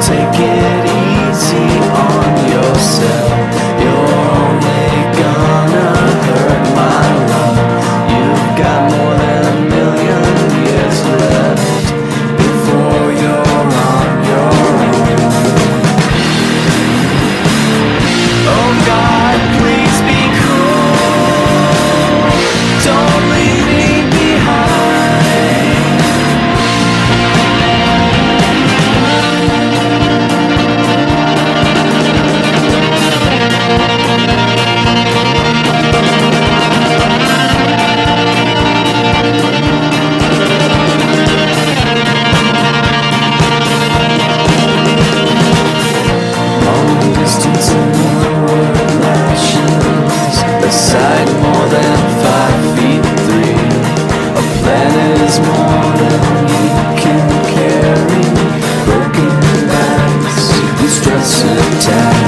take it easy on yourself. attack